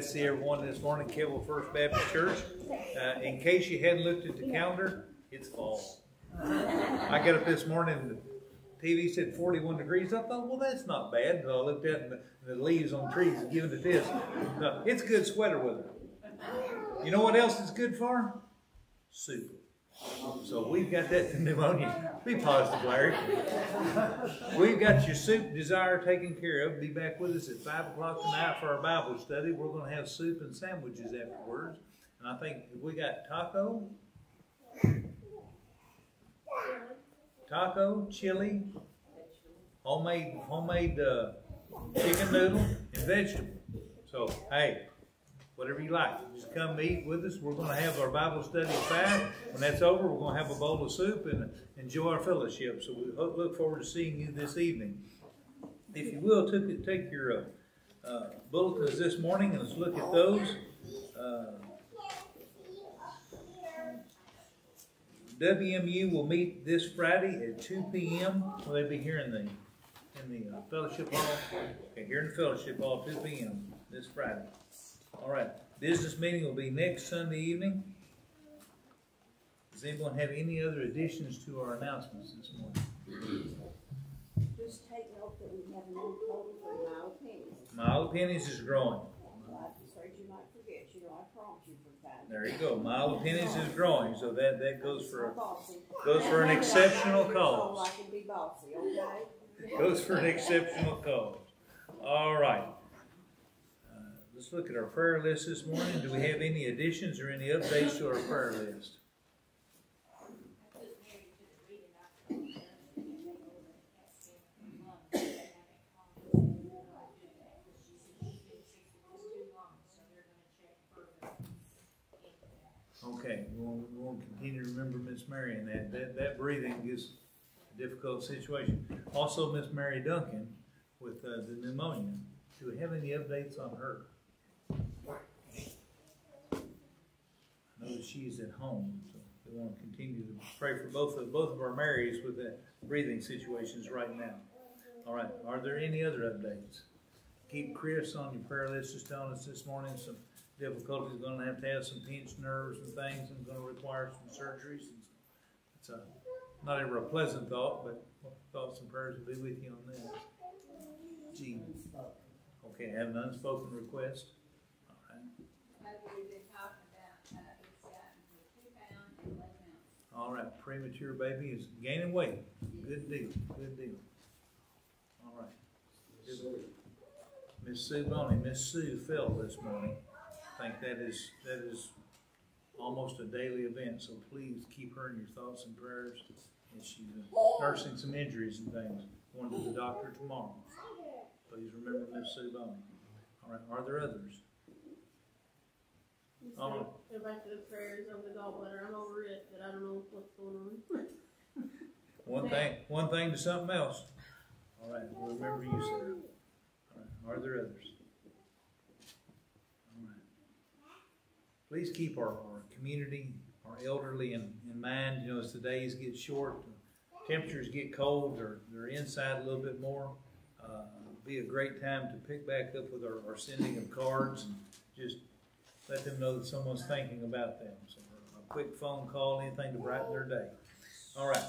Glad to see everyone this morning, Kevil First Baptist Church. Uh, in case you hadn't looked at the calendar, it's fall. I got up this morning and the TV said 41 degrees. I thought, well, that's not bad. So I looked at and the, the leaves on trees and giving it this. No, it's good sweater weather. You know what else is good for? Soup. So we've got that pneumonia. Be positive, Larry. We've got your soup desire taken care of. Be back with us at 5 o'clock tonight for our Bible study. We're going to have soup and sandwiches afterwards. And I think we got taco, taco, chili, homemade homemade uh, chicken noodle, and vegetable. So, hey, whatever you like. Just come eat with us. We're going to have our Bible study 5. When that's over, we're going to have a bowl of soup and enjoy our fellowship. So we look forward to seeing you this evening. If you will, take, your uh, uh, bulletins this morning and let's look at those. Uh, WMU will meet this Friday at 2 p.m. Will they be here in the in the uh, fellowship hall? Okay, here in the fellowship hall, 2 p.m. this Friday. All right. Business meeting will be next Sunday evening. Does anyone have any other additions to our announcements this morning? Just take note that we have a new code for mile pennies. Mile of Pennies is growing. You might forget, you know, I prompt you for. There you go. Mile of Pennies is growing, so that, that goes for a, goes for an exceptional cause. I can be bossy, okay? Goes for an exceptional cause. All right. Let's look at our prayer list this morning. Do we have any additions or any updates to our prayer list? Okay, we'll, we'll continue to remember Miss Mary and that, that, that breathing is a difficult situation. Also, Miss Mary Duncan with, uh, the pneumonia. Do we have any updates on her? Know that she's at home, so we want to continue to pray for both of, both of our Marys with the breathing situations right now. All right, are there any other updates? Keep Chris on your prayer list, just telling us this morning some difficulties, gonna have to have some pinched nerves and things, and gonna require some surgeries. It's a, not ever a pleasant thought, but thoughts and prayers will be with you on that. Gee, okay, have an unspoken request? All right. Like we've been talking about, uh, it's gotten to two pounds and eleven ounces. All right, premature baby is gaining weight. Good deal, good deal. All right. Miss Sue Boney, Miss Sue fell this morning. I think that is, that is almost a daily event, so please keep her in your thoughts and prayers. And she's nursing some injuries and things, going to the doctor tomorrow. Please remember Miss Sue Boney. All right, are there others? Go back to the prayers of the gallbladder. I'm over it, but I don't know what's going on. One thing, one thing to something else. All right, we'll remember you, sir. All right, are there others? All right. Please keep our, our community, our elderly in, in mind, you know, as the days get short, temperatures get cold, they're, they're inside a little bit more. Uh, be a great time to pick back up with our, our sending of cards and just let them know that someone's thinking about them. So a quick phone call, anything to brighten their day. All right.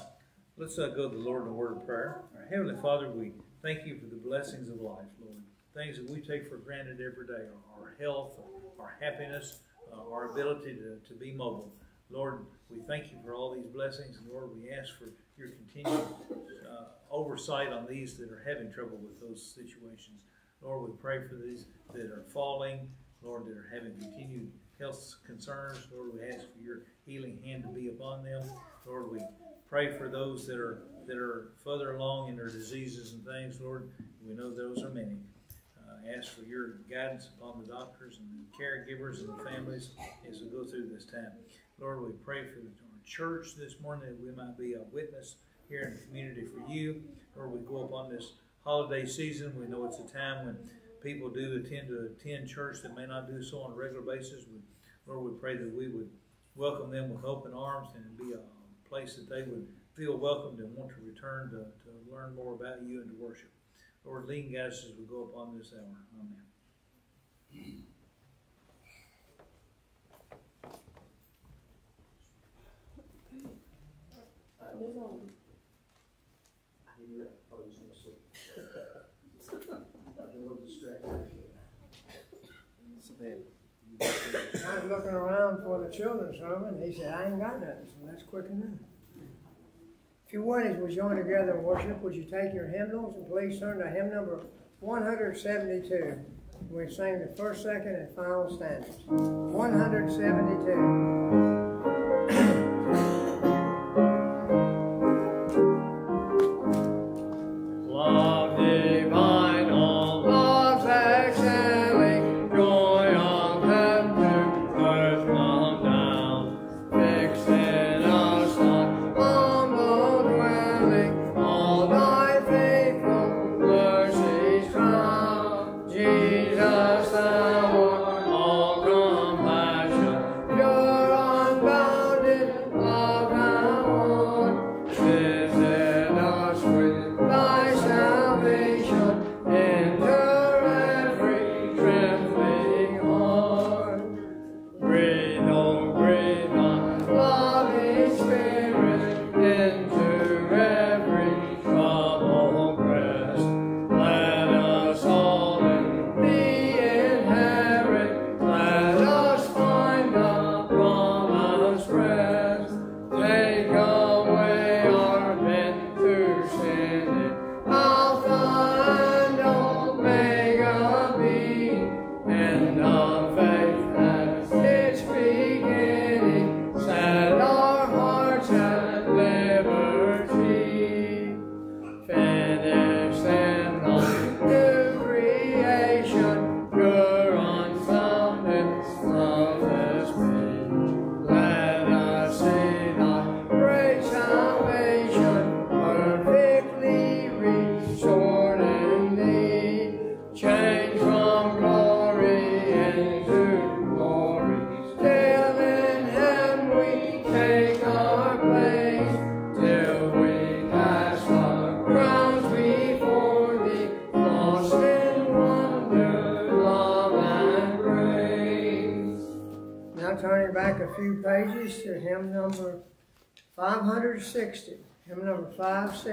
Let's uh, go to the Lord in a word of prayer. Our Heavenly Father, we thank you for the blessings of life, Lord. Things that we take for granted every day, our, health, our happiness, uh, our ability to, to be mobile. Lord, we thank you for all these blessings, and Lord, we ask for your continued uh, oversight on these that are having trouble with those situations. Lord, we pray for these that are falling, Lord, that are having continued health concerns. Lord, we ask for your healing hand to be upon them. Lord, we pray for those that are that are further along in their diseases and things, Lord. We know those are many. Uh, ask for your guidance upon the doctors and the caregivers and the families as we go through this time. Lord, we pray for our church this morning that we might be a witness here in the community for you. Lord, we go upon this holiday season. We know it's a time when people do attend to attend church that may not do so on a regular basis. We, Lord, we pray that we would welcome them with open arms and be a place that they would feel welcomed and want to return to, to learn more about you and to worship. Lord, lead guide us as we go upon this hour. Amen. started looking around for the children's home, and he said, I ain't got nothing. So that's quick enough. If you would, as we join together in worship, would you take your hymnals and please turn to hymn number 172. We sing the first, second, and final stanzas. 172.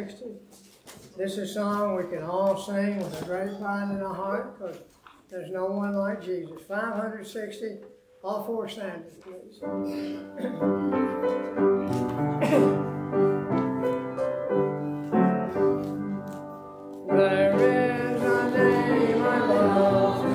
60. This is a song we can all sing with a grapevine in our heart because there's no one like Jesus. 560, all four standards, please. There is a name I love.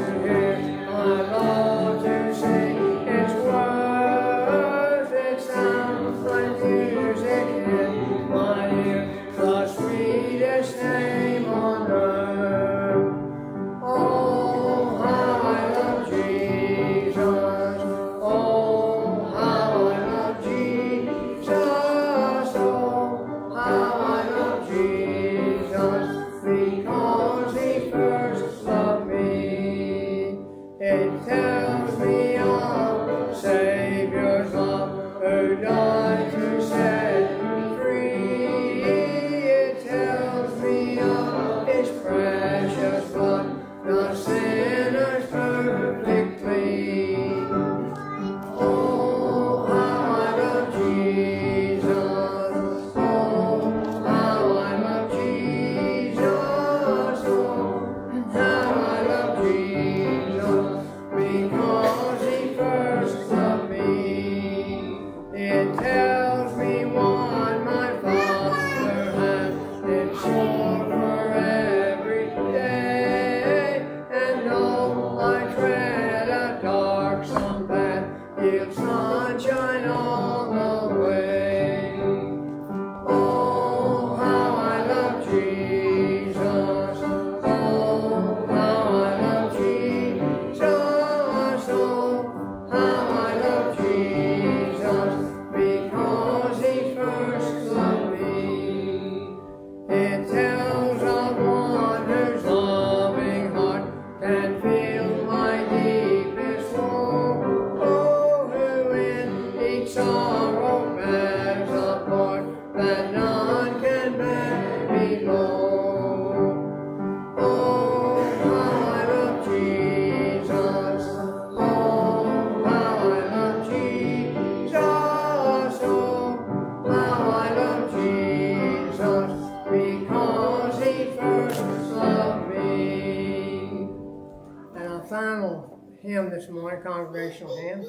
Congregational hymn,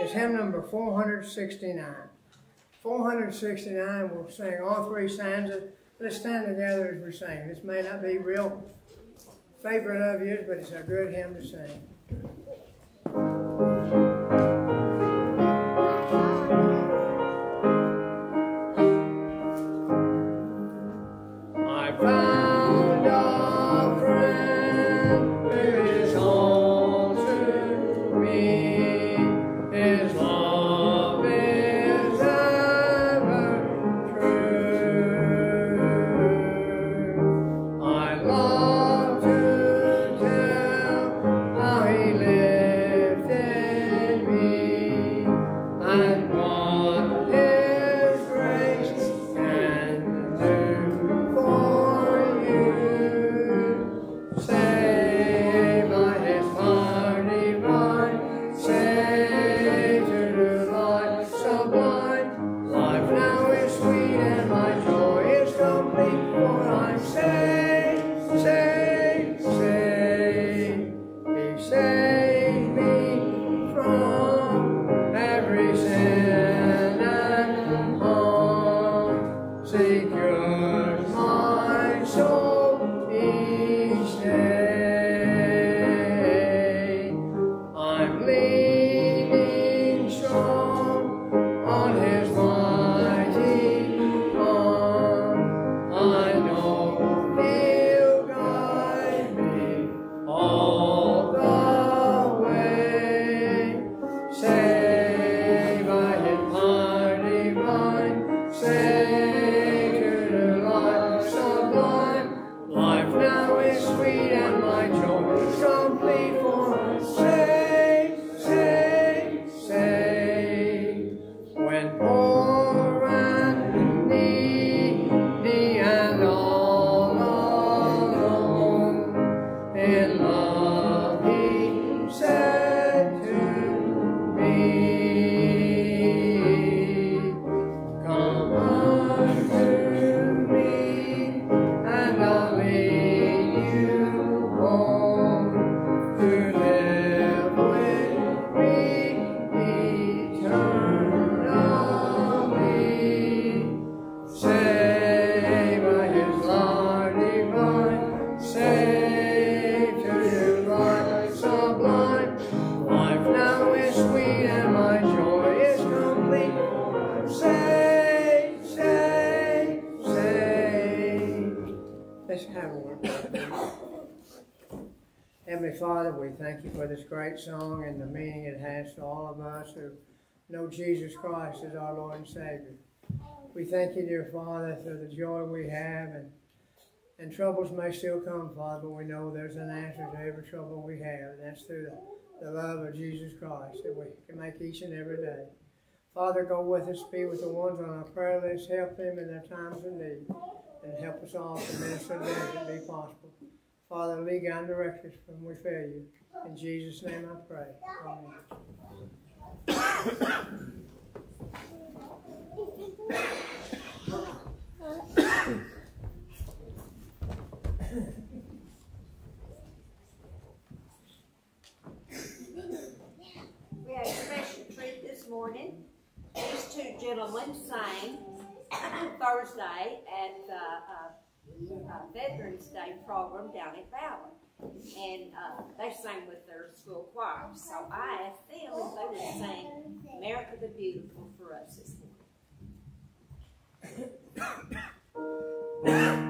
is hymn number 469. 469, we'll sing all three stanzas. Let's stand together as we sing. This may not be real favorite of yours, but it's a good hymn to sing. Song and the meaning it has to all of us who know Jesus Christ as our Lord and Savior. We thank you, dear Father, for the joy we have and and troubles may still come, Father, but we know there's an answer to every trouble we have, and that's through the, the love of Jesus Christ that we can make each and every day. Father, go with us, be with the ones on our prayer list, help them in their times of need, and help us all to minister to them if it be possible. Father, lead, and direct us when we fail you. In Jesus' name I pray. Amen. We had a special treat this morning. These two gentlemen sang Thursday at the uh, uh, Veterans Day program down at Valley. And uh, they sang with their school choir. So I asked them if they would sing America the Beautiful for us this morning.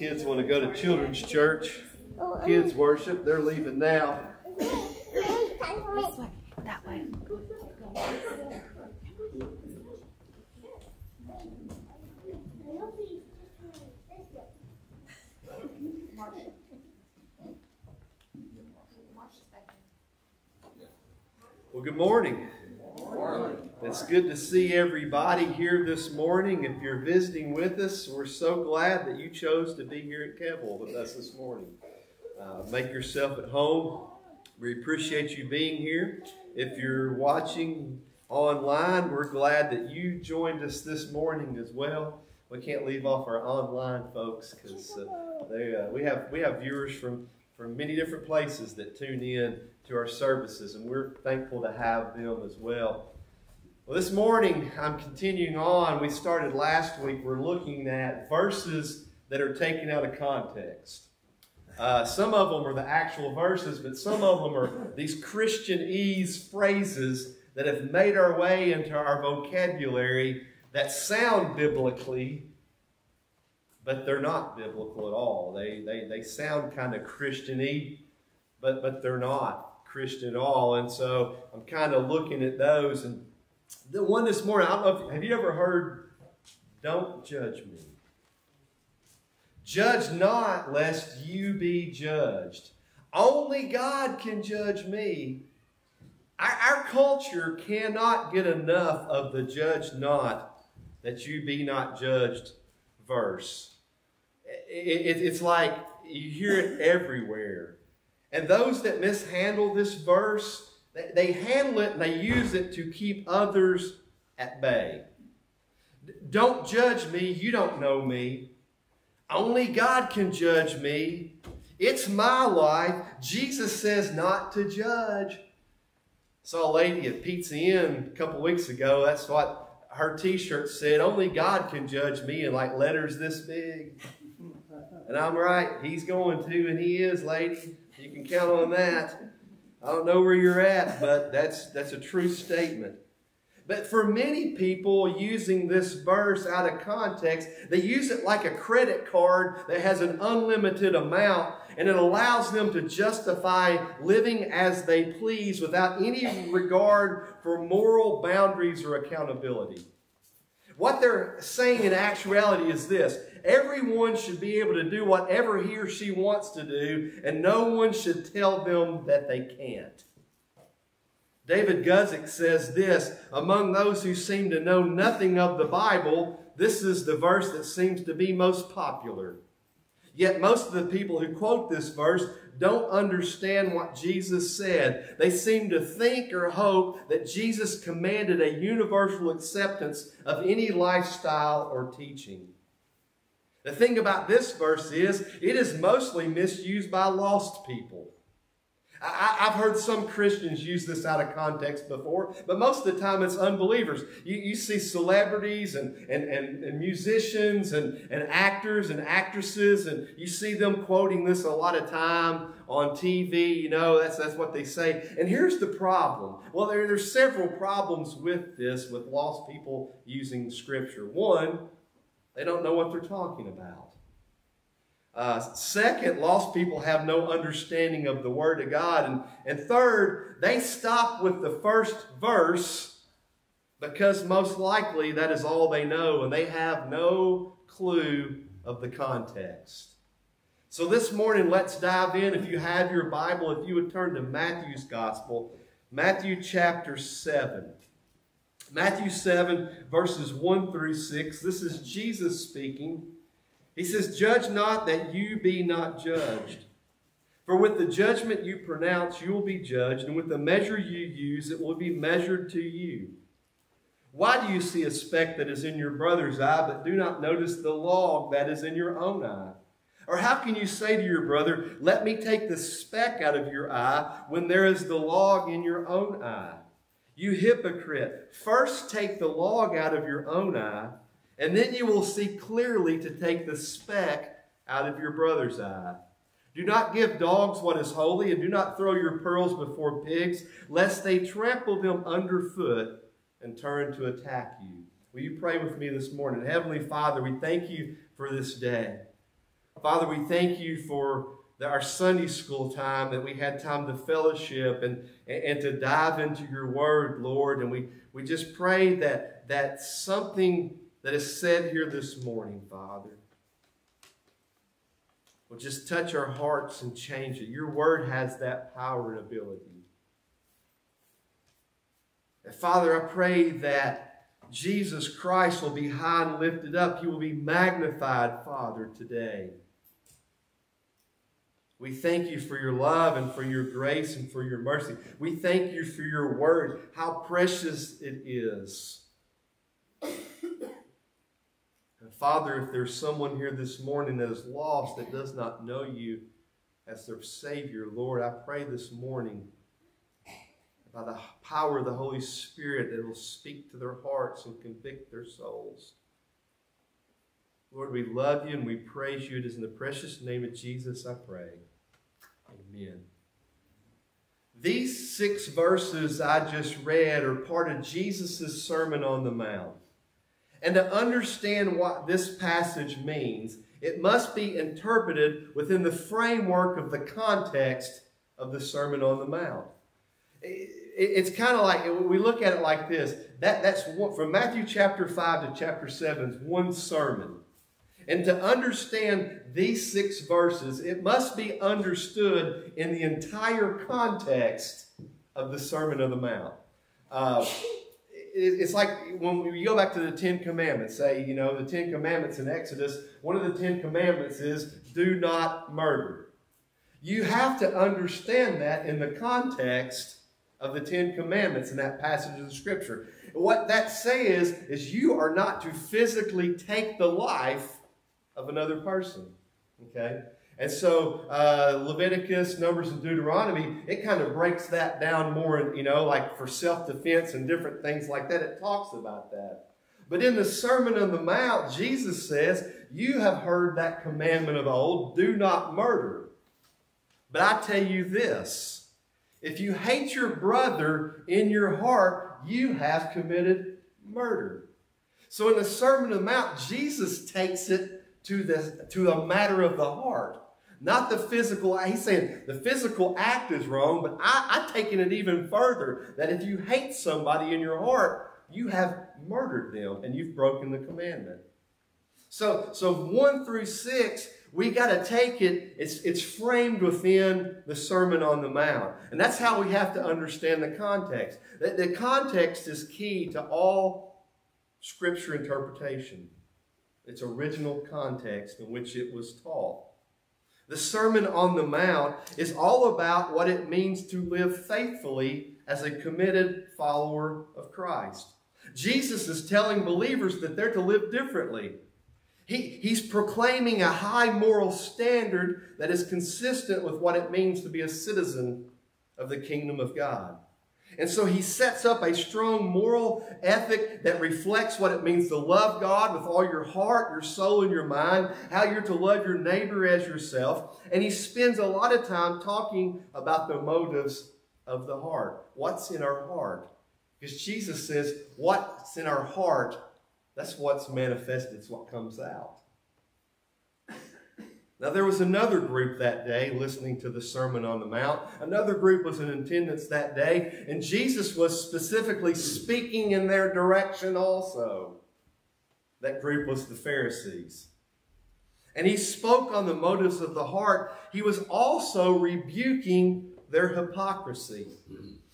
Kids want to go to children's church, oh, kids worship, they're leaving now. That way. Well, good morning. It's good to see everybody here this morning. If you're visiting with us, we're so glad that you chose to be here at Kevil with us this morning. Uh, make yourself at home. We appreciate you being here. If you're watching online, we're glad that you joined us this morning as well. We can't leave off our online folks because uh, they uh, we have we have viewers from from many different places that tune in to our services, and we're thankful to have them as well. Well, this morning I'm continuing on. We started last week. We're looking at verses that are taken out of context. Uh, some of them are the actual verses, but some of them are these Christianese phrases that have made our way into our vocabulary that sound biblically, but they're not biblical at all. They, they, they sound kind of Christian-y, but, but they're not Christian at all. And so I'm kind of looking at those. And the one this morning, I don't know if, have you ever heard, don't judge me? Judge not, lest you be judged. Only God can judge me. Our, our culture cannot get enough of the judge not, that you be not judged verse. It, it, it's like you hear it everywhere. And those that mishandle this verse, they, handle it and they use it to keep others at bay. Don't judge me. You don't know me. Only God can judge me. It's my life. Jesus says not to judge. Saw a lady at Pizza Inn a couple weeks ago. That's what her t-shirt said. Only God can judge me in like letters this big. And I'm right. He's going to, and he is, lady. You can count on that. I don't know where you're at, but that's that's a true statement. But for many people using this verse out of context, they use it like a credit card that has an unlimited amount and it allows them to justify living as they please without any regard for moral boundaries or accountability. What they're saying in actuality is this everyone should be able to do whatever he or she wants to do, and no one should tell them that they can't. David Guzik says this Among those who seem to know nothing of the Bible, this is the verse that seems to be most popular. Yet most of the people who quote this verse don't understand what Jesus said. They seem to think or hope that Jesus commanded a universal acceptance of any lifestyle or teaching. The thing about this verse is it is mostly misused by lost people. I, have heard some Christians use this out of context before, but most of the time it's unbelievers. You, you see celebrities and, and, and, and, musicians and, and actors and actresses, and you see them quoting this a lot of time on TV. You know, that's, that's what they say. And here's the problem. Well, there, there's several problems with this, with lost people using Scripture. One, they don't know what they're talking about. Uh, second, lost people have no understanding of the Word of God. And, and third, they stop with the first verse because most likely that is all they know and they have no clue of the context. So this morning, let's dive in. If you have your Bible, if you would turn to Matthew's Gospel, Matthew chapter 7. Matthew 7, verses 1 through 6. This is Jesus speaking. He says, Judge not that you be not judged. For with the judgment you pronounce, you will be judged, and with the measure you use, it will be measured to you. Why do you see a speck that is in your brother's eye, but do not notice the log that is in your own eye? Or how can you say to your brother, Let me take the speck out of your eye, when there is the log in your own eye? You hypocrite, first take the log out of your own eye, and then you will see clearly to take the speck out of your brother's eye. Do not give dogs what is holy, and do not throw your pearls before pigs, lest they trample them underfoot and turn to attack you. Will you pray with me this morning? Heavenly Father, we thank you for this day. Father, we thank you for the, our Sunday school time, that we had time to fellowship and, and, and to dive into your word, Lord. And we, we just pray that, that something that is said here this morning, Father, will just touch our hearts and change it. Your word has that power and ability. And Father, I pray that Jesus Christ will be high and lifted up. He will be magnified, Father, today. We thank you for your love and for your grace and for your mercy. We thank you for your word, how precious it is. Father, if there's someone here this morning that is lost, that does not know you as their Savior, Lord, I pray this morning by the power of the Holy Spirit that will speak to their hearts and convict their souls. Lord, we love you and we praise you. It is in the precious name of Jesus I pray. Amen. These six verses I just read are part of Jesus' Sermon on the Mount. And to understand what this passage means, it must be interpreted within the framework of the context of the Sermon on the Mount. It's kind of like, we look at it like this. That, that's one, from Matthew chapter 5 to chapter 7 is one sermon. And to understand these six verses, it must be understood in the entire context of the Sermon on the Mount. Uh, it's like when you go back to the Ten Commandments, say, you know, the Ten Commandments in Exodus, one of the Ten Commandments is do not murder. You have to understand that in the context of the Ten Commandments in that passage of the Scripture. What that says is you are not to physically take the life of another person. Okay? And so uh, Leviticus, Numbers, and Deuteronomy, it kind of breaks that down more, you know, like for self-defense and different things like that. It talks about that. But in the Sermon on the Mount, Jesus says, you have heard that commandment of old, do not murder. But I tell you this, if you hate your brother in your heart, you have committed murder. So in the Sermon on the Mount, Jesus takes it to the, to a matter of the heart. Not the physical, he's saying the physical act is wrong, but I, I've taken it even further that if you hate somebody in your heart, you have murdered them and you've broken the commandment. So, so 1 through 6, we got to take it, it's, it's framed within the Sermon on the Mount. And that's how we have to understand the context. The, the context is key to all Scripture interpretation its original context in which it was taught. The Sermon on the Mount is all about what it means to live faithfully as a committed follower of Christ. Jesus is telling believers that they're to live differently. He, he's proclaiming a high moral standard that is consistent with what it means to be a citizen of the kingdom of God. And so he sets up a strong moral ethic that reflects what it means to love God with all your heart, your soul, and your mind, how you're to love your neighbor as yourself. And he spends a lot of time talking about the motives of the heart. What's in our heart? Because Jesus says, what's in our heart, that's what's manifested, it's what comes out. Now, there was another group that day listening to the Sermon on the Mount. Another group was in attendance that day, and Jesus was specifically speaking in their direction also. That group was the Pharisees. And he spoke on the motives of the heart. He was also rebuking their hypocrisy.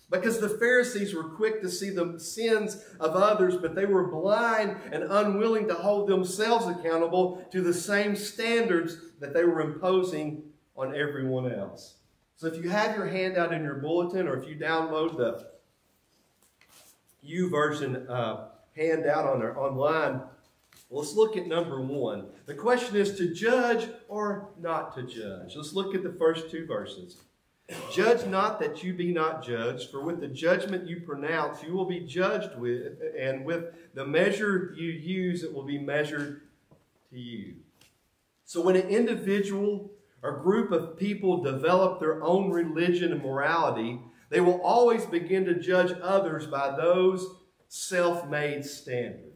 Because the Pharisees were quick to see the sins of others, but they were blind and unwilling to hold themselves accountable to the same standards that they were imposing on everyone else. So if you have your handout in your bulletin or if you download the YouVersion uh, handout on our, online, let's look at number one. The question is to judge or not to judge. Let's look at the first two verses. Judge not that you be not judged, for with the judgment you pronounce, you will be judged with, and with the measure you use, it will be measured to you. So when an individual or group of people develop their own religion and morality, they will always begin to judge others by those self-made standards.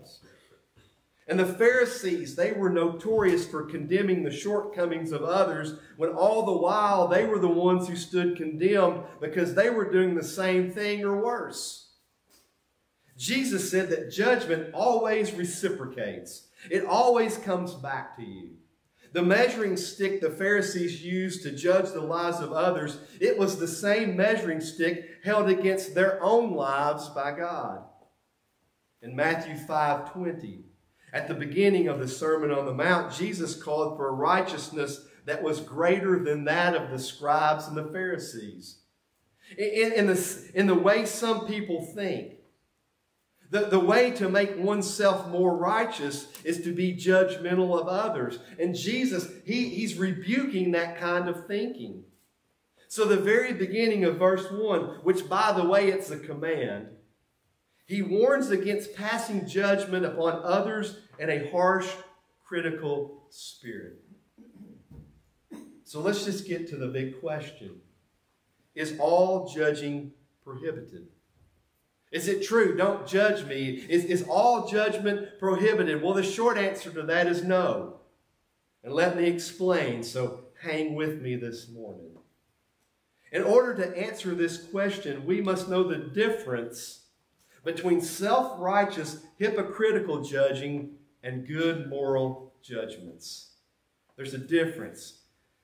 And the Pharisees, they were notorious for condemning the shortcomings of others when all the while they were the ones who stood condemned because they were doing the same thing or worse. Jesus said that judgment always reciprocates. It always comes back to you. The measuring stick the Pharisees used to judge the lives of others, it was the same measuring stick held against their own lives by God. In Matthew 5 20, at the beginning of the Sermon on the Mount, Jesus called for a righteousness that was greater than that of the scribes and the Pharisees. In, in, the, in the way some people think, the, the way to make oneself more righteous is to be judgmental of others. And Jesus, he, he's rebuking that kind of thinking. So the very beginning of verse 1, which by the way, it's a command, he warns against passing judgment upon others in a harsh, critical spirit. So let's just get to the big question. Is all judging prohibited? Is it true? Don't judge me. Is, is all judgment prohibited? Well, the short answer to that is no. And let me explain, so hang with me this morning. In order to answer this question, we must know the difference between self righteous, hypocritical judging and good moral judgments. There's a difference.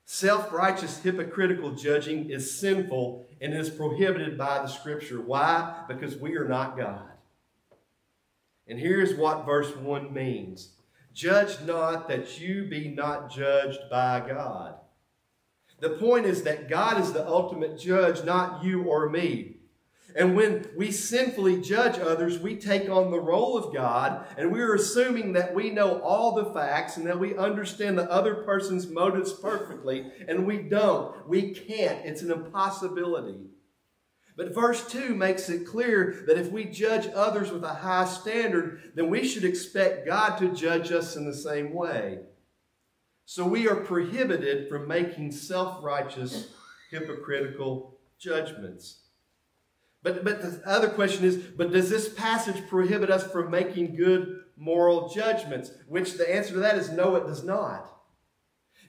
Self righteous, hypocritical judging is sinful and is prohibited by the Scripture. Why? Because we are not God. And here's what verse 1 means Judge not that you be not judged by God. The point is that God is the ultimate judge, not you or me. And when we sinfully judge others, we take on the role of God, and we're assuming that we know all the facts and that we understand the other person's motives perfectly, and we don't. We can't. It's an impossibility. But verse 2 makes it clear that if we judge others with a high standard, then we should expect God to judge us in the same way. So we are prohibited from making self righteous, hypocritical judgments. But, but the other question is, but does this passage prohibit us from making good moral judgments? Which the answer to that is no, it does not.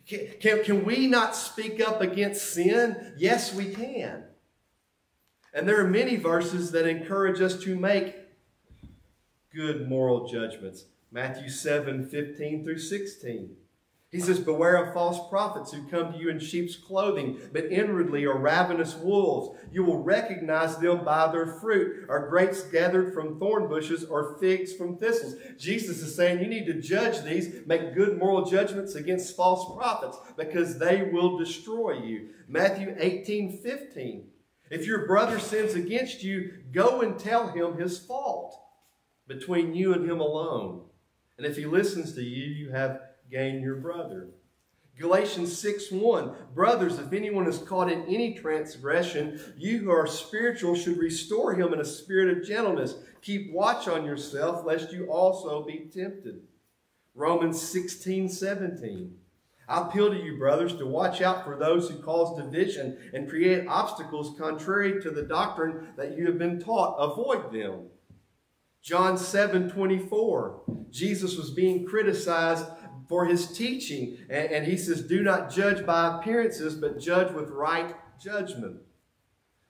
Can, can, can we not speak up against sin? Yes, we can. And there are many verses that encourage us to make good moral judgments. Matthew 7, 15 through 16. He says, Beware of false prophets who come to you in sheep's clothing, but inwardly are ravenous wolves. You will recognize them by their fruit. Are grapes gathered from thorn bushes or figs from thistles? Jesus is saying you need to judge these, make good moral judgments against false prophets, because they will destroy you. Matthew 18, 15. If your brother sins against you, go and tell him his fault between you and him alone. And if he listens to you, you have gain your brother. Galatians 6 1 Brothers, if anyone is caught in any transgression, you who are spiritual should restore him in a spirit of gentleness. Keep watch on yourself, lest you also be tempted. Romans 16 17 I appeal to you, brothers, to watch out for those who cause division and create obstacles contrary to the doctrine that you have been taught. Avoid them. John 7 24 Jesus was being criticized for his teaching. And, and, he says, Do not judge by appearances, but judge with right judgment.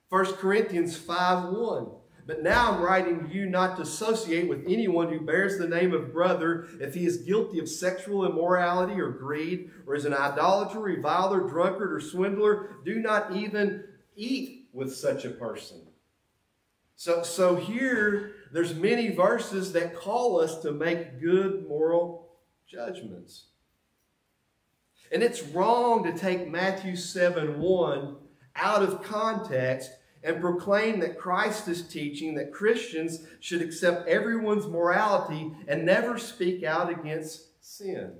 1 Corinthians 5 1. But now I'm writing you not to associate with anyone who bears the name of brother if he is guilty of sexual immorality or greed, or is an idolater, reviler, drunkard, or swindler. Do not even eat with such a person. So, so here, there's many verses that call us to make good moral judgments. And it's wrong to take Matthew 7 1 out of context and proclaim that Christ is teaching that Christians should accept everyone's morality and never speak out against sin.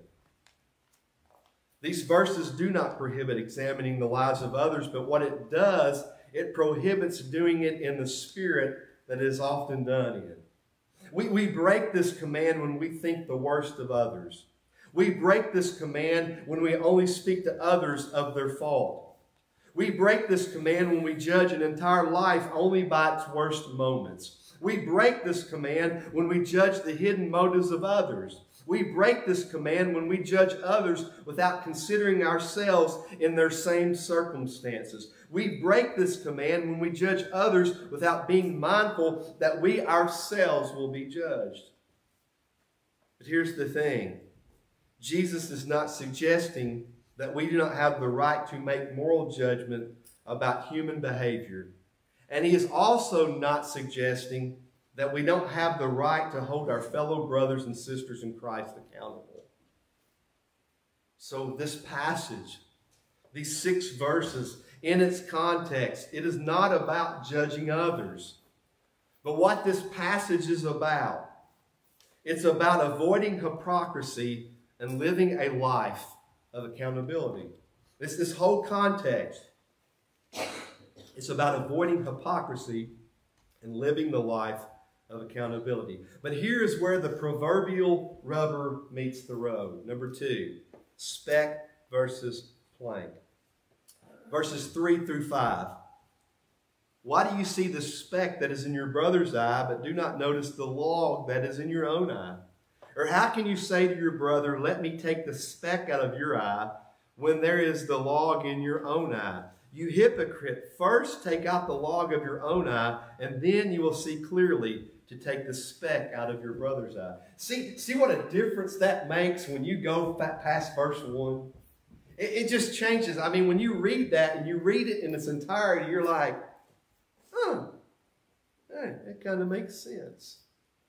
These verses do not prohibit examining the lives of others, but what it does, it prohibits doing it in the spirit that is often done in. We, we break this command when we think the worst of others. We break this command when we only speak to others of their fault. We break this command when we judge an entire life only by its worst moments. We break this command when we judge the hidden motives of others. We break this command when we judge others without considering ourselves in their same circumstances. We break this command when we judge others without being mindful that we ourselves will be judged. But here's the thing Jesus is not suggesting that we do not have the right to make moral judgment about human behavior. And he is also not suggesting that we don't have the right to hold our fellow brothers and sisters in Christ accountable. So, this passage, these six verses, in its context, it is not about judging others. But what this passage is about, it's about avoiding hypocrisy and living a life of accountability. This, this whole context, it's about avoiding hypocrisy and living the life of accountability. But here's where the proverbial rubber meets the road. Number two, speck versus plank. Verses 3 through 5. Why do you see the speck that is in your brother's eye, but do not notice the log that is in your own eye? Or how can you say to your brother, Let me take the speck out of your eye, when there is the log in your own eye? You hypocrite, first take out the log of your own eye, and then you will see clearly to take the speck out of your brother's eye. See, see what a difference that makes when you go past verse 1? It, it just changes. I mean, when you read that and you read it in its entirety, you're like, huh, hey, that kind of makes sense.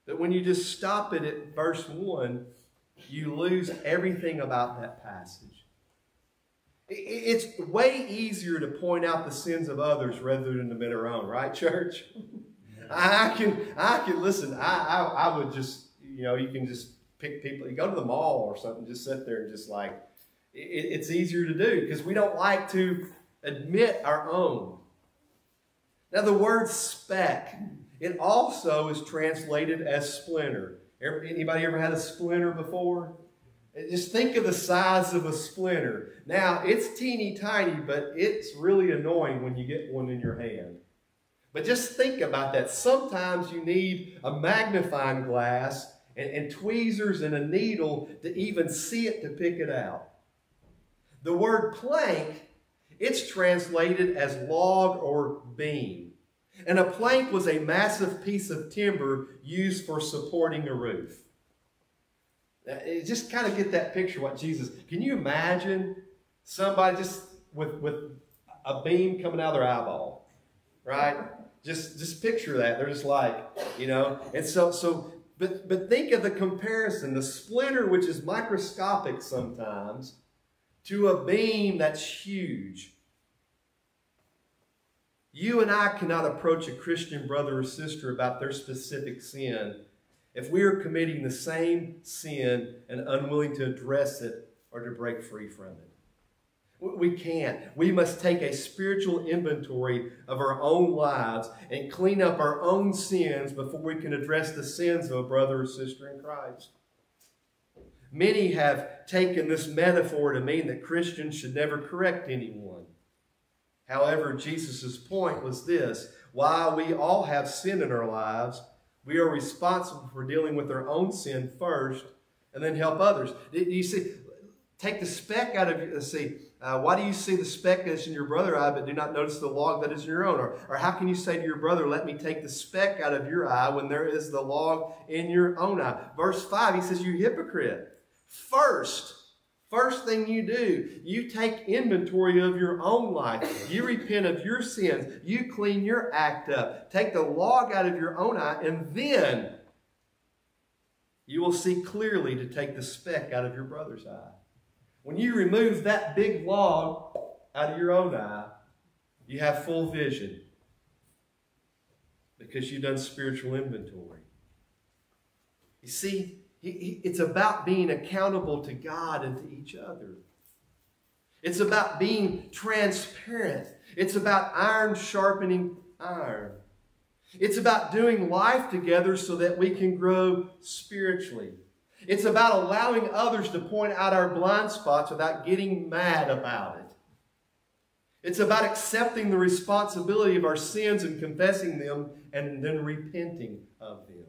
But when you just stop it at verse 1, you lose everything about that passage. It's way easier to point out the sins of others rather than to admit our own, right, church? I can, I can listen. I, I, I would just, you know, you can just pick people. You go to the mall or something, just sit there and just like, it, it's easier to do because we don't like to admit our own. Now, the word speck, it also is translated as splinter. Anybody ever had a splinter before? Just think of the size of a splinter. Now, it's teeny tiny, but it's really annoying when you get one in your hand. But just think about that. Sometimes you need a magnifying glass and, and tweezers and a needle to even see it to pick it out. The word plank, it's translated as log or beam. And a plank was a massive piece of timber used for supporting a roof. Eh, just kind of get that picture what Jesus, can you imagine somebody just with, with a beam coming out of their eyeball, right? Just just picture that. They're just like, you know. And so so but but think of the comparison, the splinter which is microscopic sometimes to a beam that's huge. You and I cannot approach a Christian brother or sister about their specific sin if we are committing the same sin and unwilling to address it or to break free from it. We can't. We must take a spiritual inventory of our own lives and clean up our own sins before we can address the sins of a brother or sister in Christ. Many have taken this metaphor to mean that Christians should never correct anyone. However, Jesus' point was this while we all have sin in our lives, we are responsible for dealing with our own sin first and then help others. You see, take the speck out of, let's see, uh, why do you see the speck that is in your brother's eye, but do not notice the log that is in your own? Or, or how can you say to your brother, Let me take the speck out of your eye when there is the log in your own eye? Verse 5, he says, You hypocrite. First, first thing you do, you take inventory of your own life. You repent of your sins. You clean your act up. Take the log out of your own eye, and then you will see clearly to take the speck out of your brother's eye. When you remove that big log out of your own eye, you have full vision because you've done spiritual inventory. You see, it's about being accountable to God and to each other. It's about being transparent. It's about iron sharpening iron. It's about doing life together so that we can grow spiritually. It's about allowing others to point out our blind spots without getting mad about it. It's about accepting the responsibility of our sins and confessing them and then repenting of them.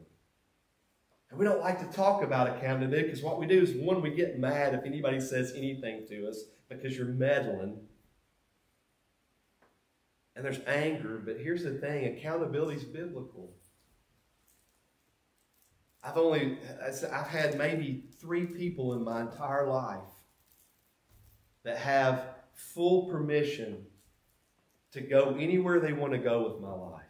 And we don't like to talk about accountability because what we do is, one, we get mad if anybody says anything to us because you're meddling. And there's anger, but here's the thing accountability is biblical. I've only, I've had maybe three people in my entire life that have full permission to go anywhere they want to go with my life.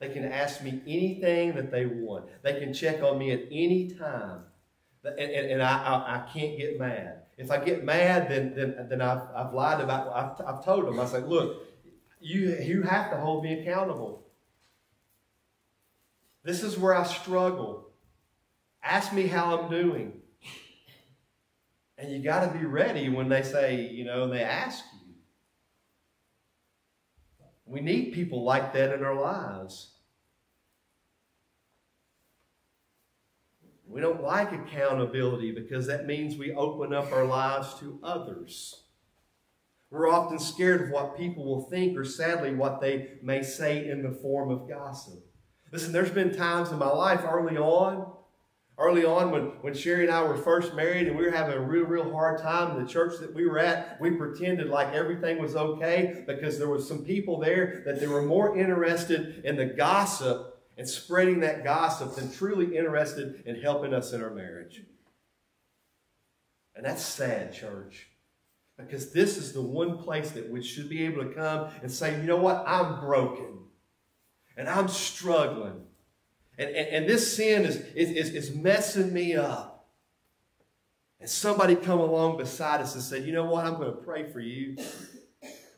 They can ask me anything that they want. They can check on me at any time. And, and, and I, I, I, can't get mad. If I get mad, then, then, then I've, I've lied about I've, I've told them. I say, look, you, you have to hold me accountable. This is where I struggle. Ask me how I'm doing. And you got to be ready when they say, you know, they ask you. We need people like that in our lives. We don't like accountability because that means we open up our lives to others. We're often scared of what people will think or sadly what they may say in the form of gossip. Listen, there's been times in my life early on, early on when, when Sherry and I were first married and we were having a real, real hard time in the church that we were at, we pretended like everything was okay because there was some people there that they were more interested in the gossip and spreading that gossip than truly interested in helping us in our marriage. And that's sad, church. Because this is the one place that we should be able to come and say, you know what? I'm broken. And I'm struggling. And, and, and this sin is, is, is messing me up. And somebody come along beside us and say, you know what? I'm going to pray for you.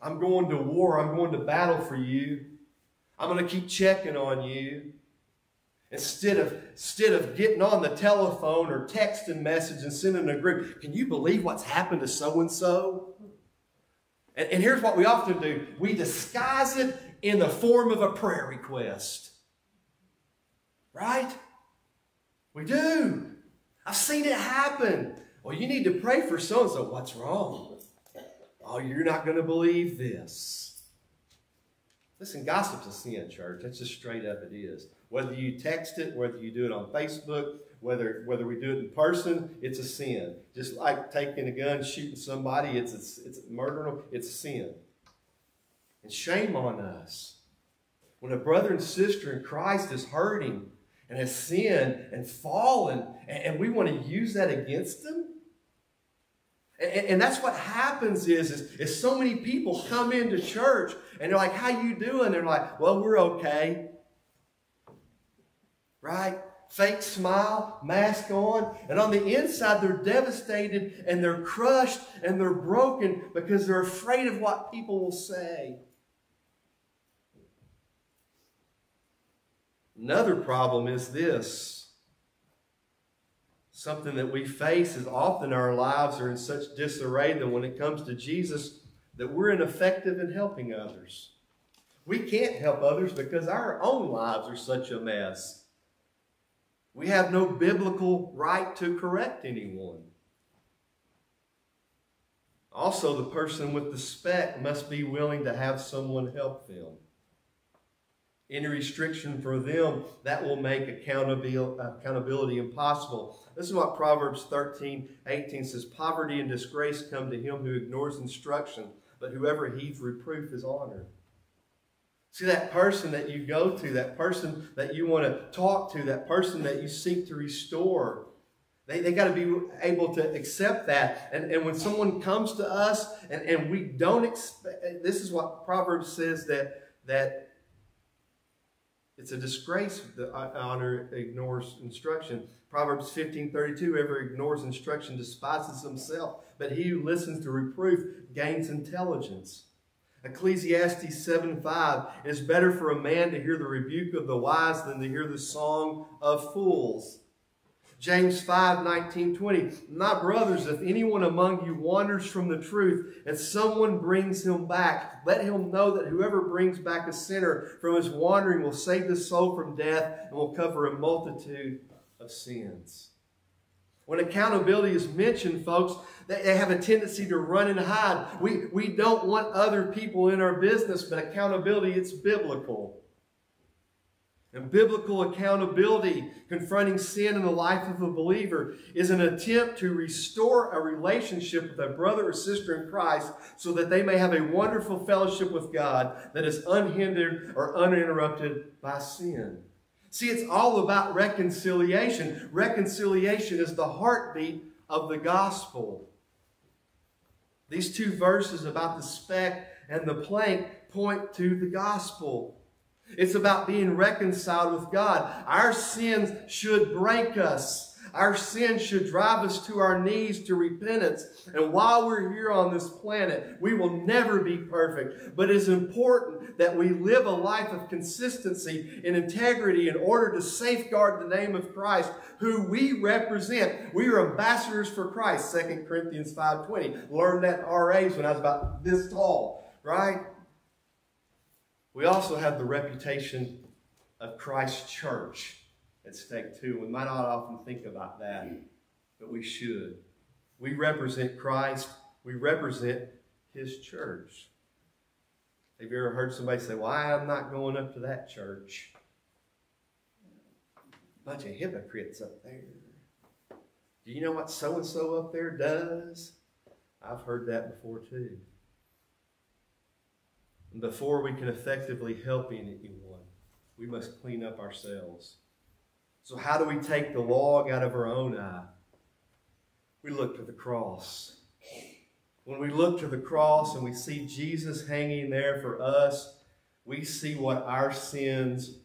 I'm going to war. I'm going to battle for you. I'm going to keep checking on you. Instead of, instead of getting on the telephone or texting message and sending a group, can you believe what's happened to so-and-so? And, and here's what we often do. We disguise it in the form of a prayer request. Right? We do. I've seen it happen. Well, you need to pray for so-and-so. What's wrong? Oh, you're not going to believe this. Listen, gossip's a sin, church. That's just straight up it is. Whether you text it, whether you do it on Facebook, whether whether we do it in person, it's a sin. Just like taking a gun, shooting somebody, it's a, it's murdering it's a sin. And shame on us. When a brother and sister in Christ is hurting and has sinned and fallen, and, we want to use that against them, and, and, that's what happens is, is, is so many people come into church and they're like, how you doing? They're like, well, we're okay right? Fake smile, mask on, and on the inside they're devastated and they're crushed and they're broken because they're afraid of what people will say. Another problem is this. Something that we face is often our lives are in such disarray that when it comes to Jesus, that we're ineffective in helping others. We can't help others because our own lives are such a mess. We have no biblical right to correct anyone. Also, the person with the speck must be willing to have someone help them. Any restriction for them, that will make accountability impossible. This is what Proverbs 13, 18 says, Poverty and disgrace come to him who ignores instruction, but whoever heeds reproof is honored. See, that person that you go to, that person that you want to talk to, that person that you seek to restore, they, they got to be able to accept that. And, and when someone comes to us and, and we don't expect, this is what Proverbs says that, that it's a disgrace that honor ignores instruction. Proverbs 15, 32, whoever ignores instruction despises himself, but he who listens to reproof gains intelligence. Ecclesiastes 7 5 It is better for a man to hear the rebuke of the wise than to hear the song of fools. James 5 19 20 My brothers, if anyone among you wanders from the truth and someone brings him back, let him know that whoever brings back a sinner from his wandering will save the soul from death and will cover a multitude of sins. When accountability is mentioned, folks, they have a tendency to run and hide. We, we don't want other people in our business, but accountability, it's biblical. And biblical accountability, confronting sin in the life of a believer, is an attempt to restore a relationship with a brother or sister in Christ so that they may have a wonderful fellowship with God that is unhindered or uninterrupted by sin. See, it's all about reconciliation. Reconciliation is the heartbeat of the gospel. These two verses about the speck and the plank point to the gospel. It's about being reconciled with God. Our sins should break us. Our sins should drive us to our knees to repentance. And while we're here on this planet, we will never be perfect. But it's important that we live a life of consistency and integrity in order to safeguard the name of Christ, who we represent. We are ambassadors for Christ, 2 Corinthians 5.20. Learned that RAs when I was about this tall, right? We also have the reputation of Christ's church at stake too. We might not often think about that, but we should. We represent Christ. We represent His church. Have you ever heard somebody say, Well, I'm not going up to that church? Bunch of hypocrites up there. Do you know what so and so up there does? I've heard that before too. Before we can effectively help anyone, we must clean up ourselves. So, how do we take the log out of our own eye? We look to the cross. When we look to the cross and we see Jesus hanging there for us, we see what our sins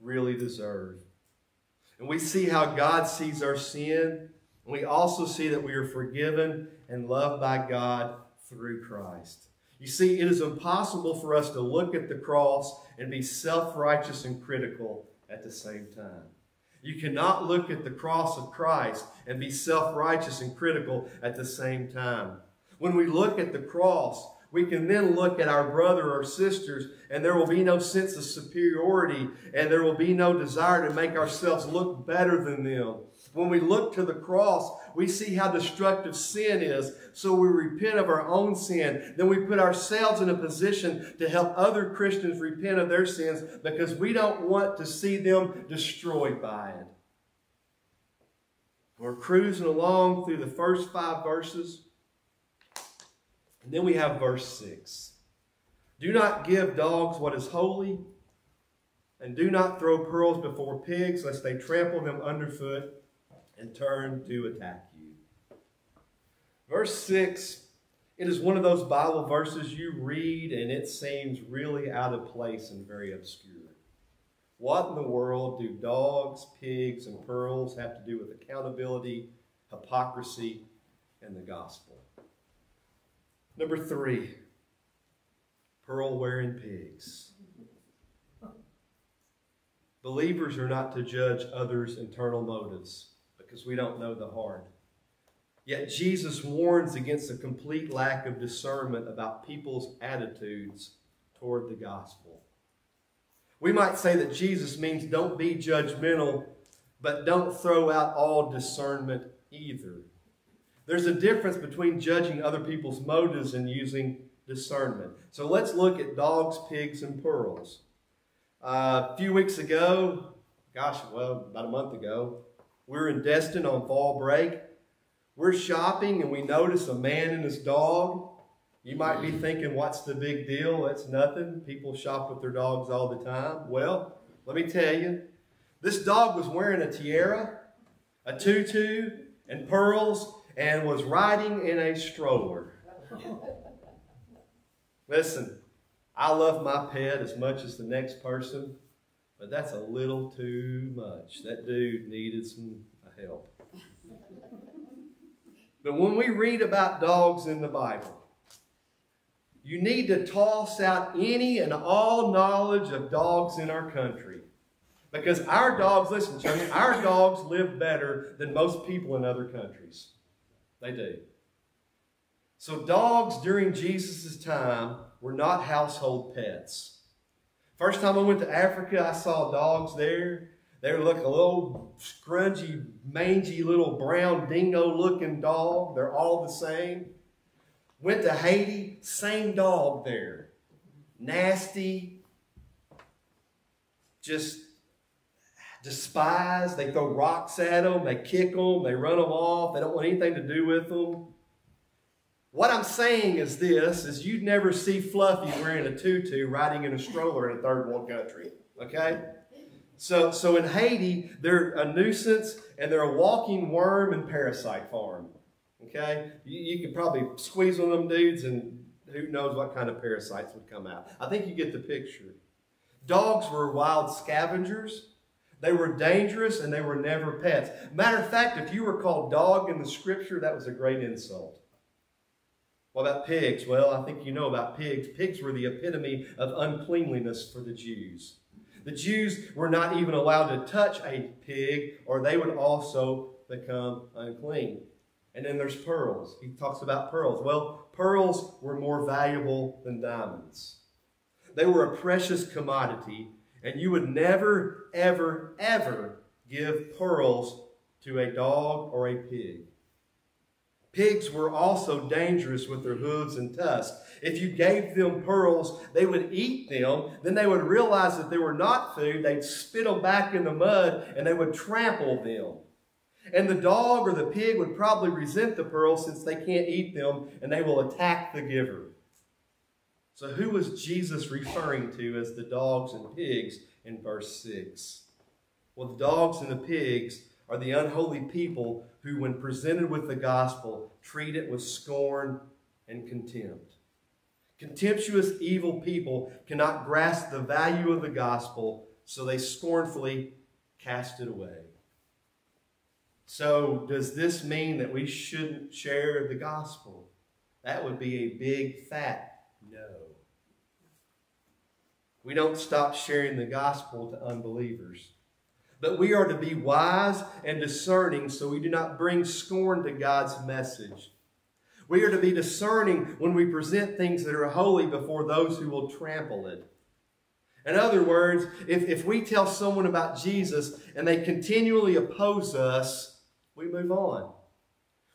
really deserve. And we see how God sees our sin. And we also see that we are forgiven and loved by God through Christ. You see, it is impossible for us to look at the cross and be self righteous and critical at the same time. You cannot look at the cross of Christ and be self righteous and critical at the same time. When we look at the cross, we can then look at our brother or sisters, and there will be no sense of superiority, and there will be no desire to make ourselves look better than them. When we look to the cross, we see how destructive sin is. So we repent of our own sin. Then we put ourselves in a position to help other Christians repent of their sins because we don't want to see them destroyed by it. We're cruising along through the first five verses. And then we have verse 6. Do not give dogs what is holy, and do not throw pearls before pigs, lest they trample them underfoot and turn to attack you. Verse 6, it is one of those Bible verses you read and it seems really out of place and very obscure. What in the world do dogs, pigs, and pearls have to do with accountability, hypocrisy, and the gospel? Number three, pearl wearing pigs. Believers are not to judge others' internal motives because we don't know the heart. Yet Jesus warns against a complete lack of discernment about people's attitudes toward the gospel. We might say that Jesus means don't be judgmental, but don't throw out all discernment either. There's a difference between judging other people's motives and using discernment. So let's look at dogs, pigs, and pearls. Uh, a few weeks ago, gosh, well, about a month ago, were in Destin on fall break. We're shopping and we notice a man and his dog. You might be thinking, what's the big deal? That's nothing. People shop with their dogs all the time. Well, let me tell you, this dog was wearing a tiara, a tutu, and pearls, and was riding in a stroller. Listen, I love my pet as much as the next person, but that's a little too much. That dude needed some help. But when we read about dogs in the Bible, you need to toss out any and all knowledge of dogs in our country. Because our dogs, listen, Johnny, our dogs live better than most people in other countries. They do. So dogs during Jesus' time were not household pets. First time I went to Africa, I saw dogs there. They were like a little scrungy, mangy, little brown dingo looking dog. They're all the same. Went to Haiti, same dog there. Nasty, just despise. They throw rocks at them, they kick them, they run them off, they don't want anything to do with them. What I'm saying is this, is you'd never see Fluffy wearing a tutu riding in a stroller in a third world country, okay? So, so in Haiti, they're a nuisance and they're a walking worm and parasite farm, okay? You, you could probably squeeze of them dudes and who knows what kind of parasites would come out. I think you get the picture. Dogs were wild scavengers. They were dangerous and they were never pets. Matter of fact, if you were called dog in the scripture, that was a great insult. What about pigs? Well, I think you know about pigs. Pigs were the epitome of uncleanliness for the Jews. The Jews were not even allowed to touch a pig, or they would also become unclean. And then there's pearls. He talks about pearls. Well, pearls were more valuable than diamonds. They were a precious commodity, and you would never, ever, ever give pearls to a dog or a pig. Pigs were also dangerous with their hooves and tusks. If you gave them pearls, they would eat them. Then they would realize that they were not food. They'd spit them back in the mud and they would trample them. And the dog or the pig would probably resent the pearls since they can't eat them and they will attack the giver. So, who was Jesus referring to as the dogs and pigs in verse 6? Well, the dogs and the pigs are the unholy people who, when presented with the gospel, treat it with scorn and contempt. Contemptuous, evil people cannot grasp the value of the gospel, so they scornfully cast it away. So, does this mean that we shouldn't share the gospel? That would be a big fat no. We don't stop sharing the gospel to unbelievers. But we are to be wise and discerning so we do not bring scorn to God's message. We are to be discerning when we present things that are holy before those who will trample it. In other words, if, if we tell someone about Jesus and they continually oppose us, we move on.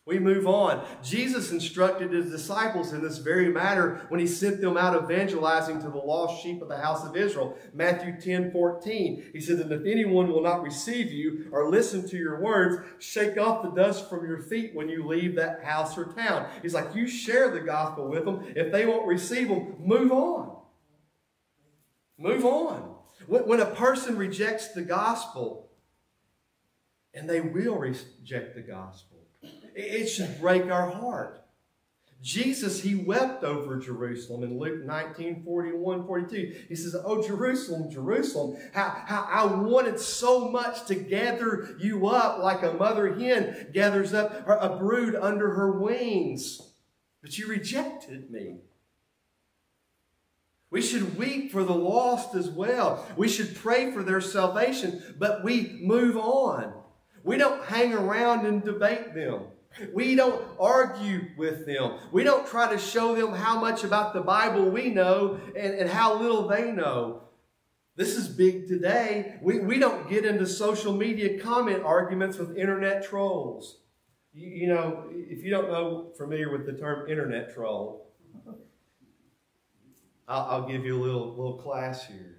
We move on. Jesus instructed his disciples in this very matter when he sent them out evangelizing to the lost sheep of the house of Israel. Matthew 10 14. He said that if anyone will not receive you or listen to your words, shake off the dust from your feet when you leave that house or town. He's like, you share the gospel with them. If they won't receive them, move on. Move on. When a person rejects the gospel, and they will reject the gospel, it should break our heart. Jesus, he wept over Jerusalem in Luke 19, 41, 42. He says, Oh, Jerusalem, Jerusalem, how, how I wanted so much to gather you up like a mother hen gathers up a brood under her wings. But you rejected me. We should weep for the lost as well. We should pray for their salvation, but we move on. We don't hang around and debate them. We don't argue with them. We don't try to show them how much about the Bible we know and, and how little they know. This is big today. We, we don't get into social media comment arguments with internet trolls. You, you know, if you don't know familiar with the term internet troll, I'll, I'll give you a little, little class here.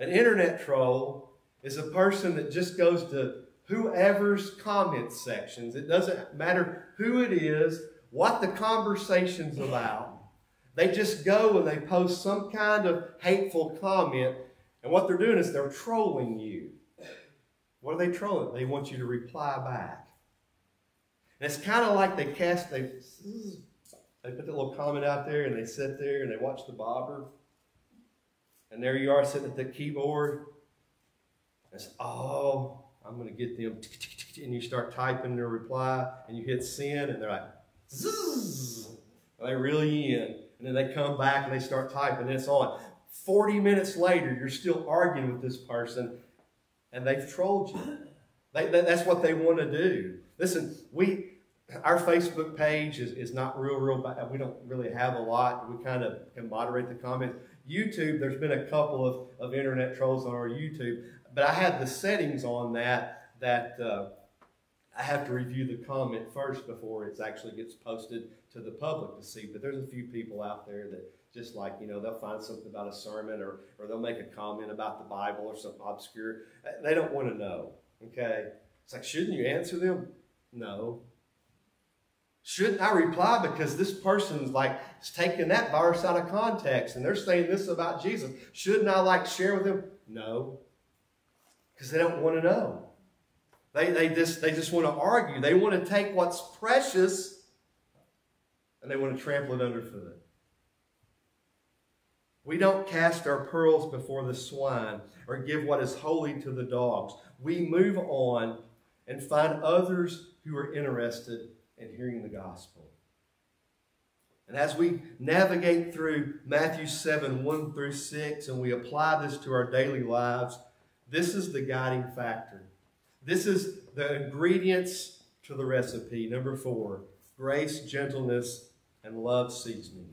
An internet troll is a person that just goes to whoever's comment sections. It doesn't matter who it is, what the conversation's about. They just go and they post some kind of hateful comment, and what they're doing is they're trolling you. What are they trolling? They want you to reply back. And it's kind of like they cast, they, they put that little comment out there and they sit there and they watch the bobber. And there you are sitting at the keyboard. It's, oh, I'm going to get them, and you start typing their reply, and you hit send, and they're like, they you in. And then they come back and they start typing, and it's on. 40 minutes later, you're still arguing with this person, and they've trolled you. They, that's what they want to do. Listen, we, our Facebook page is, is not real, real bad. We don't really have a lot. We kind of can moderate the comments. YouTube, there's been a couple of, of internet trolls on our YouTube. But I have the settings on that that uh, I have to review the comment first before it actually gets posted to the public to see. But there's a few people out there that, just like, you know, they'll find something about a sermon or, or they'll make a comment about the Bible or something obscure. They don't want to know, okay? It's like, shouldn't you answer them? No. Shouldn't I reply because this person's like taking that verse out of context and they're saying this about Jesus? Shouldn't I like share with them? No. Because they don't want to know. They, they just they just want to argue. They want to take what's precious and they want to trample it underfoot. We don't cast our pearls before the swine or give what is holy to the dogs. We move on and find others who are interested in hearing the gospel. And as we navigate through Matthew 7 1 through 6, and we apply this to our daily lives, this is the guiding factor. This is the ingredients to the recipe. Number four grace, gentleness, and love seasoning.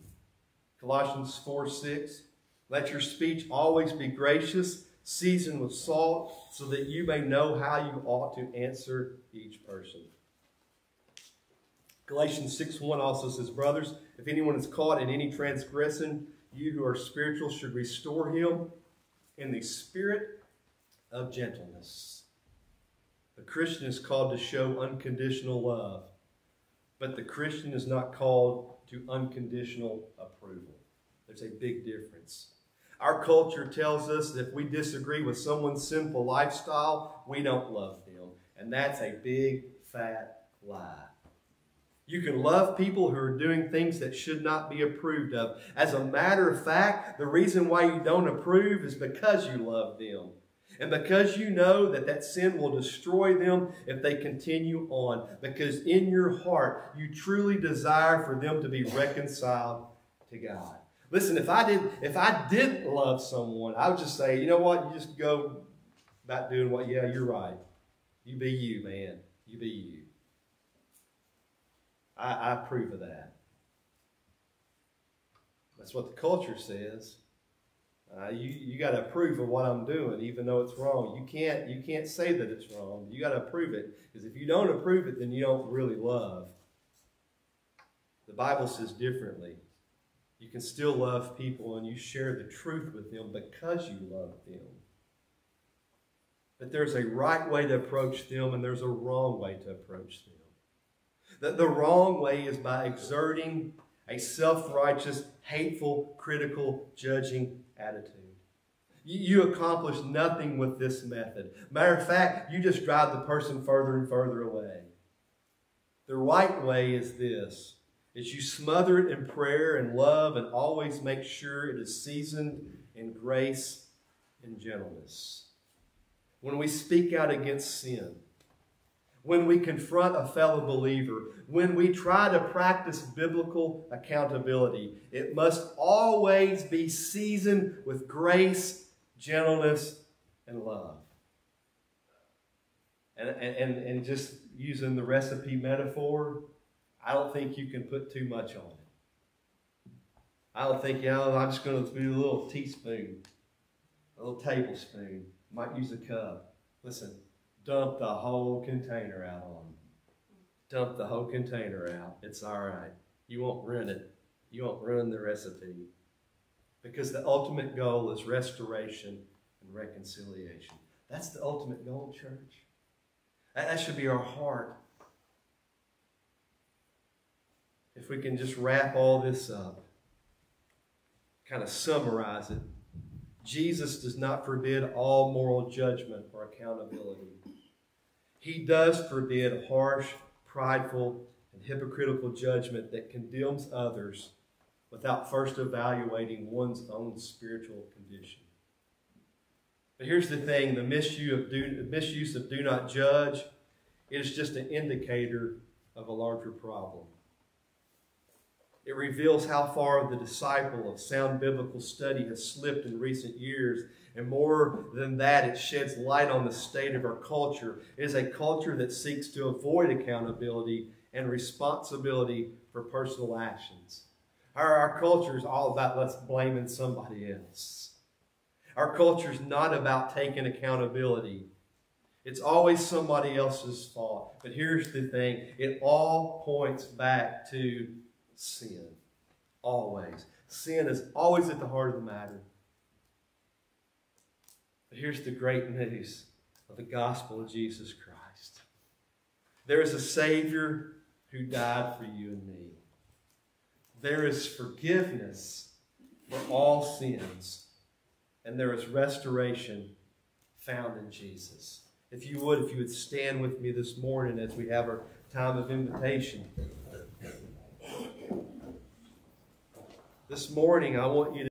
Colossians 4 6. Let your speech always be gracious, seasoned with salt, so that you may know how you ought to answer each person. Galatians 6 1 also says, Brothers, if anyone is caught in any transgression, you who are spiritual should restore him in the spirit of gentleness. The Christian is called to show unconditional love, but the Christian is not called to unconditional approval. There's a big difference. Our culture tells us that if we disagree with someone's sinful lifestyle, we don't love them. And that's a big, fat lie. You can love people who are doing things that should not be approved of. As a matter of fact, the reason why you don't approve is because you love them. And because you know that that sin will destroy them if they continue on. Because in your heart, you truly desire for them to be reconciled to God. Listen, if I did if I did love someone, I would just say, you know what, you just go about doing what, yeah, you're right. You be you, man. You be you. I, I approve of that. That's what the culture says. Uh, you you got to approve of what I'm doing, even though it's wrong. You can't you can't say that it's wrong. You got to approve it because if you don't approve it, then you don't really love. The Bible says differently. You can still love people and you share the truth with them because you love them. But there's a right way to approach them and there's a wrong way to approach them. That the wrong way is by exerting a self righteous, hateful, critical, judging attitude. You, accomplish nothing with this method. Matter of fact, you just drive the person further and further away. The right way is this is you smother it in prayer and love and always make sure it is seasoned in grace and gentleness. When we speak out against sin, when we confront a fellow believer, when we try to practice biblical accountability, it must always be seasoned with grace, gentleness, and love. And, and, and just using the recipe metaphor, I don't think you can put too much on it. I don't think, you know, I'm just going to do a little teaspoon, a little tablespoon, might use a cup. Listen, dump the whole container out on them. Dump the whole container out. It's all right. You won't ruin it. You won't ruin the recipe. Because the ultimate goal is restoration and reconciliation. That's the ultimate goal, church. That should be our heart. If we can just wrap all this up, kind of summarize it, Jesus does not forbid all moral judgment or accountability. He does forbid harsh, prideful, and hypocritical judgment that condemns others without first evaluating one's own spiritual condition. But here's the thing the misuse of do, misuse of do not judge, is just an indicator of a larger problem. It reveals how far the disciple of sound biblical study has slipped in recent years. And more than that, it sheds light on the state of our culture. It is a culture that seeks to avoid accountability and responsibility for personal actions. Our, our culture is all about let's blaming somebody else. Our culture is not about taking accountability. It's always somebody else's fault. But here's the thing it all points back to sin. Always. Sin is always at the heart of the matter. But here's the great news of the gospel of Jesus Christ there is a Savior who died for you and me. There is forgiveness for all sins, and there is restoration found in Jesus. If you would, if you would stand with me this morning as we have our time of invitation. This morning, I want you to.